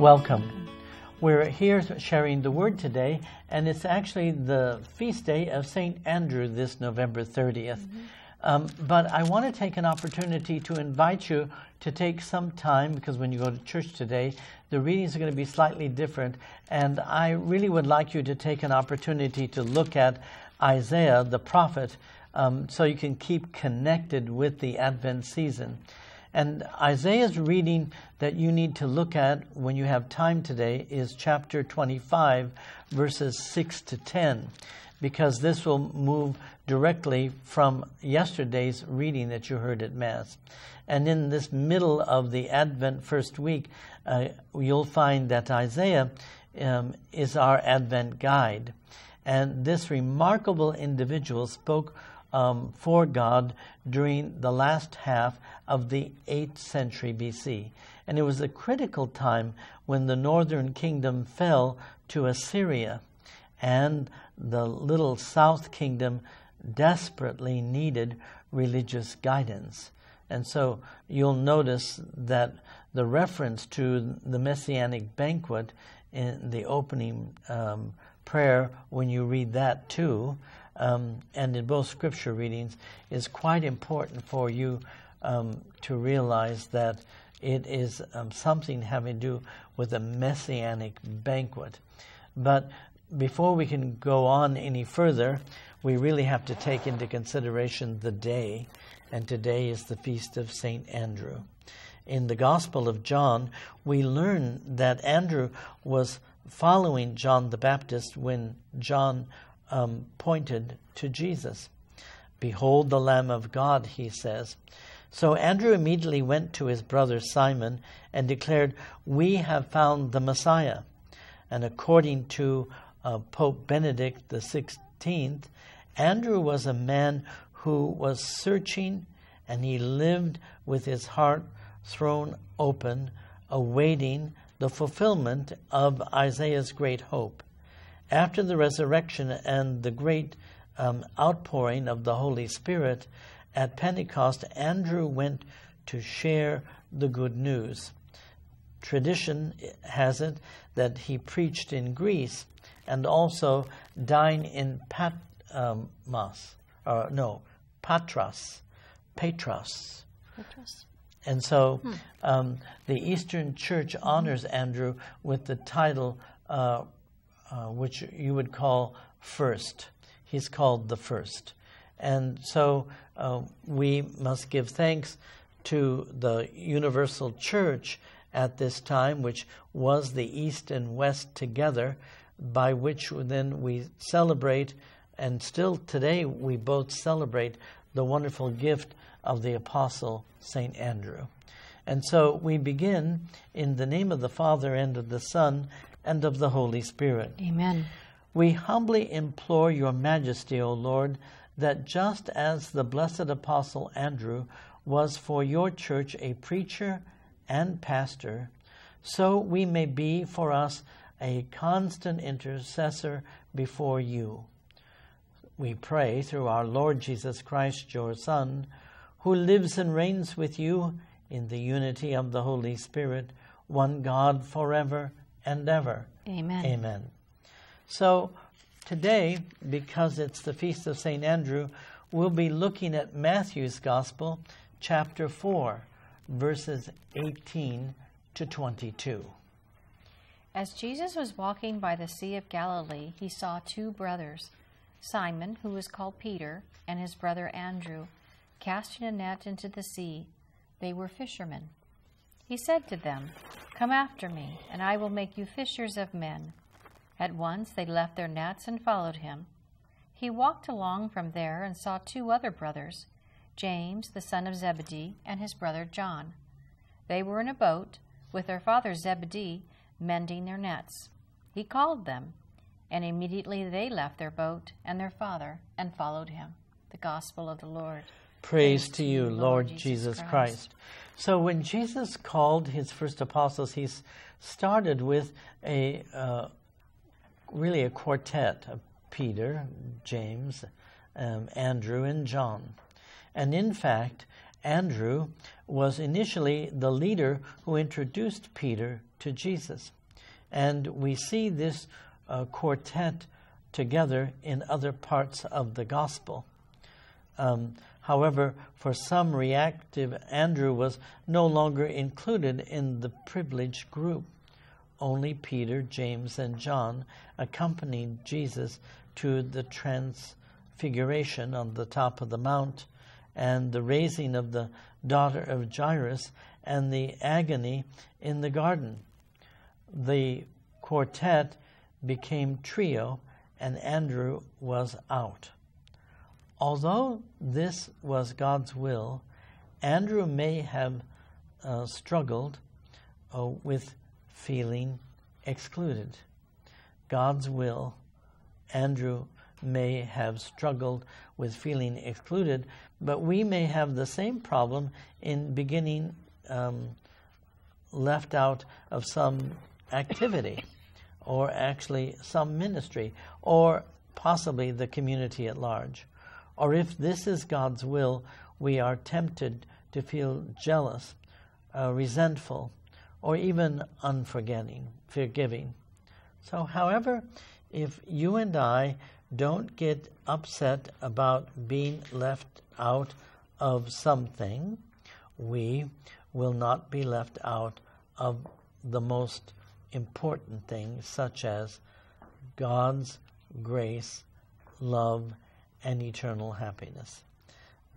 Welcome. We're here sharing the word today, and it's actually the feast day of St. Andrew this November 30th. Mm-hmm. Um, but I want to take an opportunity to invite you to take some time, because when you go to church today, the readings are going to be slightly different. And I really would like you to take an opportunity to look at Isaiah, the prophet, um, so you can keep connected with the Advent season. And Isaiah's reading that you need to look at when you have time today is chapter 25, verses 6 to 10, because this will move directly from yesterday's reading that you heard at Mass. And in this middle of the Advent first week, uh, you'll find that Isaiah um, is our Advent guide. And this remarkable individual spoke um, for God during the last half of the 8th century BC. And it was a critical time when the northern kingdom fell to Assyria, and the little south kingdom desperately needed religious guidance. And so you'll notice that the reference to the messianic banquet in the opening um, prayer, when you read that too, um, and in both scripture readings, is quite important for you um, to realize that it is um, something having to do with a messianic banquet. But before we can go on any further, we really have to take into consideration the day, and today is the feast of St. Andrew. In the Gospel of John, we learn that Andrew was following John the Baptist when John um, pointed to Jesus. Behold the Lamb of God, he says. So Andrew immediately went to his brother Simon and declared, We have found the Messiah. And according to uh, Pope Benedict XVI, Andrew was a man who was searching and he lived with his heart thrown open, awaiting the fulfillment of Isaiah's great hope. After the resurrection and the great um, outpouring of the Holy Spirit at Pentecost, Andrew went to share the good news. Tradition has it that he preached in Greece and also dined in Patmos, um, or no, Patras, Petros. Petros. And so hmm. um, the Eastern Church honors Andrew with the title, uh, uh, which you would call first. He's called the first. And so uh, we must give thanks to the Universal Church at this time, which was the East and West together, by which then we celebrate, and still today we both celebrate the wonderful gift of the Apostle St. Andrew. And so we begin in the name of the Father and of the Son and of the Holy Spirit. Amen. We humbly implore your majesty, O Lord, that just as the blessed Apostle Andrew was for your church a preacher and pastor, so we may be for us a constant intercessor before you. We pray through our Lord Jesus Christ, your Son, who lives and reigns with you in the unity of the Holy Spirit, one God forever and ever. Amen. Amen. So today, because it's the feast of St. Andrew, we'll be looking at Matthew's Gospel, chapter 4, verses 18 to 22. As Jesus was walking by the Sea of Galilee, he saw two brothers, Simon, who was called Peter, and his brother Andrew, casting a net into the sea. They were fishermen. He said to them, Come after me, and I will make you fishers of men. At once they left their nets and followed him. He walked along from there and saw two other brothers, James, the son of Zebedee, and his brother John. They were in a boat with their father Zebedee mending their nets. He called them, and immediately they left their boat and their father and followed him. The Gospel of the Lord. Praise, to you, Lord, Jesus. Christ. So when Jesus called his first apostles, he started with a uh, really a quartet of Peter, James, um, Andrew, and John. And in fact, Andrew was initially the leader who introduced Peter to Jesus. And we see this uh, quartet together in other parts of the gospel. Um, however, for some reactive, Andrew was no longer included in the privileged group. Only Peter, James, and John accompanied Jesus to the transfiguration on the top of the mount and the raising of the daughter of Jairus and the agony in the garden. The quartet became trio and Andrew was out. Although this was God's will, Andrew may have uh, struggled uh, with feeling excluded. God's will, Andrew may have struggled with feeling excluded, but we may have the same problem in beginning um, left out of some activity or actually some ministry or possibly the community at large. Or if this is God's will, we are tempted to feel jealous, uh, resentful, or even unforgiving, forgiving. So, however, if you and I don't get upset about being left out of something, we will not be left out of the most important things, such as God's grace, love, and eternal happiness.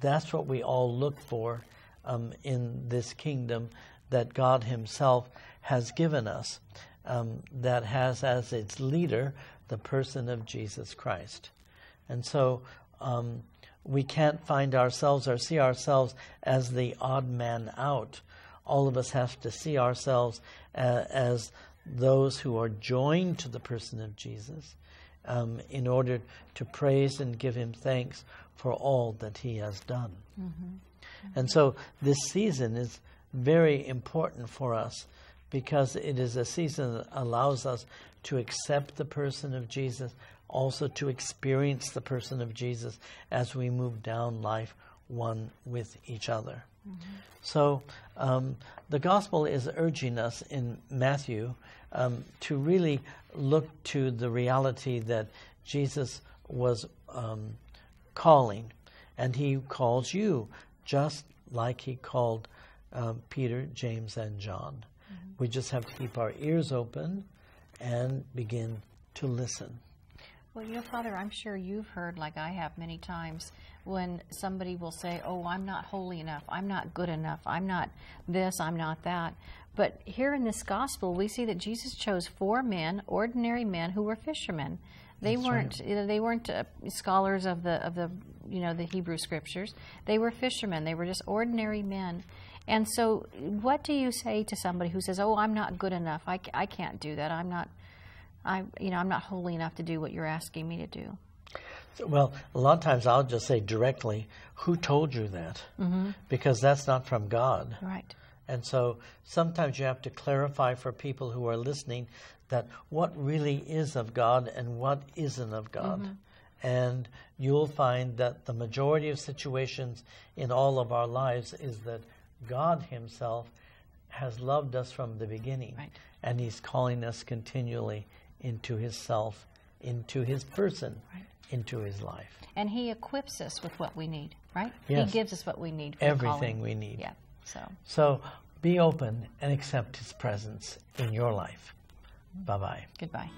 That's what we all look for um, in this kingdom that God Himself has given us, um, that has as its leader the person of Jesus Christ. And so um, we can't find ourselves or see ourselves as the odd man out. All of us have to see ourselves uh, as those who are joined to the person of Jesus um, in order to praise and give him thanks for all that he has done. Mm-hmm. And so this season is very important for us because it is a season that allows us to accept the person of Jesus, also to experience the person of Jesus as we move down life one with each other. Mm-hmm. So um, the gospel is urging us in Matthew um, to really look to the reality that Jesus was um, calling, and he calls you just like he called uh, Peter, James, and John. Mm-hmm. We just have to keep our ears open and begin to listen. Well, you know, Father, I'm sure you've heard, like I have many times, when somebody will say, Oh, I'm not holy enough, I'm not good enough, I'm not this, I'm not that. But here in this gospel, we see that Jesus chose four men, ordinary men, who were fishermen. They That's weren't right. they weren't uh, scholars of the of the you know the Hebrew scriptures. They were fishermen. They were just ordinary men. And so, what do you say to somebody who says, "Oh, I'm not good enough. I, I can't do that. I'm not I, you know, I'm not holy enough to do what you're asking me to do. Well, a lot of times I'll just say directly, "Who told you that?" Mm-hmm. Because that's not from God. Right. And so sometimes you have to clarify for people who are listening that what really is of God and what isn't of God. Mm-hmm. And you'll find that the majority of situations in all of our lives is that God Himself has loved us from the beginning. Right. And He's calling us continually into his self, into his person, right. into his life. And he equips us with what we need, right? Yes. He gives us what we need. Everything we need. Yeah. So. So be open and accept his presence in your life. Bye bye. Goodbye.